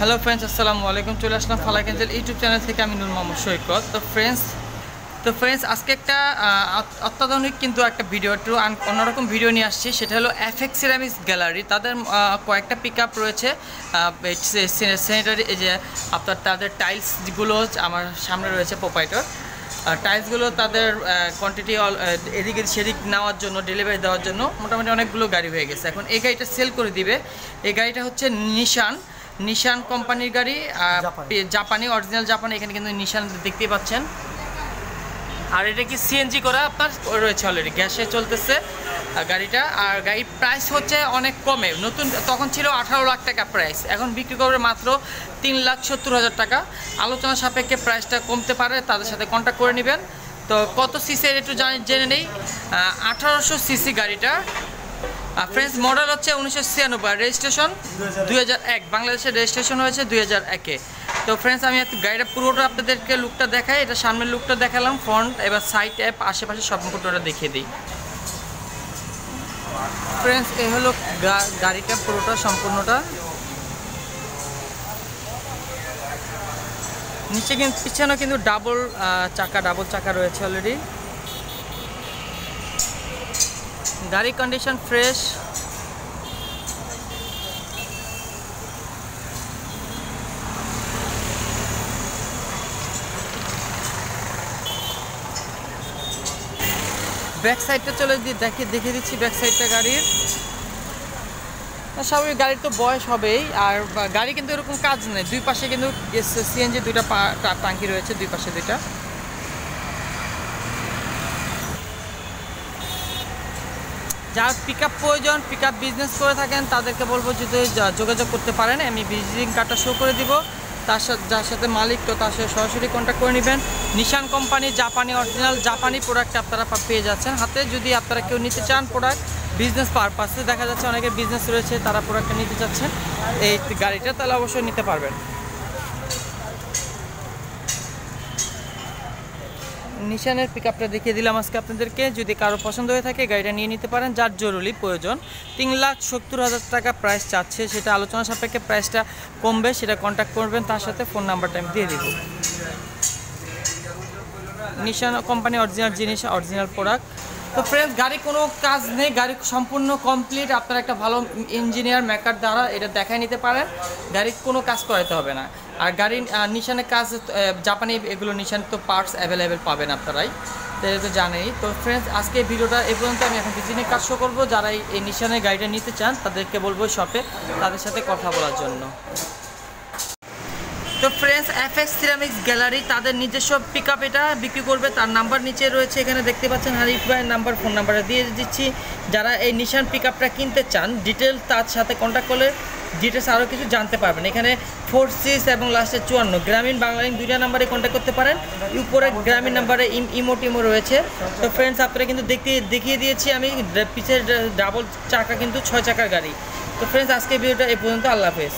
Hello friends আসসালামু আলাইকুম। চলে আসলাম ফালাক এঞ্জেল ইউটিউব চ্যানেল থেকে আমি নুর মোহাম্মদ সৈকত। তো ফ্রেন্ডস তো ফ্রেন্ডস আজকে একটা অত্যাধুনিক কিন্তু একটা ভিডিও একটু অন্যরকম ভিডিও নিয়ে আসছি। সেটা হলো এফএক্স সিরামিক্স গ্যালারি তাদের কয়েকটা পিক আপ রয়েছে। স্যানিটারি এই যে আপনার তাদের টাইলসগুলো আমার সামনে রয়েছে প্রোপাইটর টাইলসগুলো তাদের কোয়ান্টিটি এদিকে সেদিক নেওয়ার জন্য ডেলিভারি দেওয়ার জন্য মোটামুটি অনেকগুলো গাড়ি হয়ে গেছে। এখন এই গাড়িটা সেল করে দিবে। এই গাড়িটা হচ্ছে নিশান নিশান কোম্পানির গাড়ি জাপানি। অরিজিনাল জাপানি এখানে কিন্তু নিশান দেখতেই পাচ্ছেন। আর এটা কি সিএনজি করা? আপনার রয়েছে অলরেডি গ্যাসে চলতেছে গাড়িটা। আর গাড়ির প্রাইস হচ্ছে অনেক কমে। নতুন তখন ছিল আঠারো লাখ টাকা প্রাইস এখন বিক্রি করবে মাত্র তিন লাখ সত্তর হাজার টাকা। আলোচনা সাপেক্ষে প্রাইসটা কমতে পারে তাদের সাথে কন্ট্যাক্ট করে নেবেন। তো কত সিসি একটু জেনে নেই। আঠারোশো সিসি গাড়িটা ফ্রেন্স মডেল হচ্ছে উনিশশো ছিয়ানব্বই রেজিস্ট্রেশন দুই হাজার এক, বাংলাদেশের রেজিস্ট্রেশন হয়েছে দুই হাজার একে তো ফ্রেন্ডস আমি গাড়িটা পুরোটা আপনাদেরকে লুকটা দেখাই, এটা সামনের লুকটা দেখালাম ফ্রন্ট এবার সাইড অ্যাপ আশেপাশে সব দেখিয়ে দিই। ফ্রেন্ডস এ হলো গাড়িটা পুরোটা, সম্পূর্ণটা। নিচে কিন্তু, পিছনেও কিন্তু ডাবল চাকা ডাবল চাকা রয়েছে অলরেডি গাড়ি কন্ডিশন ফ্রেশ ব্যাক সাইডটা চলে দেখে দেখে দিচ্ছি ব্যাক সাইডটা গাড়ির স্বাভাবিক গাড়ির তো বয়স হবেই, আর গাড়ি কিন্তু এরকম কাজ নেই। দুই পাশে কিন্তু সিএনজি দুইটা টাঙ্কি রয়েছে, দুই পাশে দুইটা। যার পিক প্রয়োজন পিক বিজনেস করে থাকেন, তাদেরকে বলব যদি যোগাযোগ করতে পারেন, আমি ভিজিটিং কার্ডটা শো করে দিব। তার সাথে, যার সাথে মালিক, তো তার সাথে সরাসরি কন্ট্যাক্ট করে নেবেন। নিশান কোম্পানি জাপানি অরিজিনাল জাপানি প্রোডাক্ট আপনারা পেয়ে যাচ্ছেন হাতে। যদি আপনারা কেউ নিতে চান প্রোডাক্ট বিজনেস পারপাসে দেখা যাচ্ছে অনেকের বিজনেস রয়েছে, তারা প্রোডাক্টটা নিতে চাচ্ছেন, এই গাড়িটা তাহলে অবশ্যই নিতে পারবেন। নিশানের পিক আপটা দেখিয়ে দিলাম আজকে আপনাদেরকে। যদি কারও পছন্দ হয়ে থাকে, গাড়িটা নিয়ে নিতে পারেন, যার জরুরি প্রয়োজন। তিন লাখ সত্তর হাজার টাকা প্রাইস চাচ্ছে, সেটা আলোচনা সাপেক্ষে প্রাইসটা কমবে, সেটা কন্ট্যাক্ট করবেন, তার সাথে ফোন নাম্বারটা আমি দিয়ে দিব। নিশান কোম্পানি অরিজিনাল জিনিস অরিজিনাল প্রোডাক্ট তো ফ্রেন্ডস গাড়ি কোনো কাজ নেই, গাড়ি সম্পূর্ণ কমপ্লিট আপনারা একটা ভালো ইঞ্জিনিয়ার মেকার দ্বারা এটা দেখায় নিতে পারেন। গাড়ির কোনো কাজ করাতে হবে না। আর গাড়ির নিশানের কাজ জাপানি এগুলো নিশান তো পার্টস অ্যাভেলেবেল পাবেন আপনারাই। তো এটা তো ফ্রেন্ডস আজকে ভিডিওটা এ পর্যন্ত আমি এখন ডিজাইনের কাজ শো করব। যারা এই- নিশানের গাড়িটা নিতে চান, তাদেরকে বলব শপে তাদের সাথে কথা বলার জন্য। তো ফ্রেন্ডস এফএক্স সিরামিক্স গ্যালারি তাদের নিজস্ব পিক এটা বিক্রি করবে। তার নাম্বার নিচে রয়েছে, এখানে দেখতে পাচ্ছেন হারিফ ভাইয়ের নাম্বার ফোন নাম্বারটা দিয়ে দিচ্ছি। যারা এই নিশান পিক কিনতে চান ডিটেল তার সাথে কন্ট্যাক্ট করলে ডিটেলস আরও কিছু জানতে পারবেন। এখানে ফোর সিক্স এবং লাস্টে চুয়ান্ন। গ্রামীণ বাংলালিন দুইটা নাম্বারে কন্ট্যাক্ট করতে পারেন। উপরে গ্রামীণ নাম্বারে ইমো টিমো রয়েছে। তো ফ্রেন্ডস আপনারা কিন্তু দেখতে দেখিয়ে দিয়েছি আমি। পিছের ডাবল চাকা কিন্তু ছয় চাকার গাড়ি। তো ফ্রেন্ডস আজকে ভিডিওটা এ পর্যন্ত। আল্লাহ হাফেজ।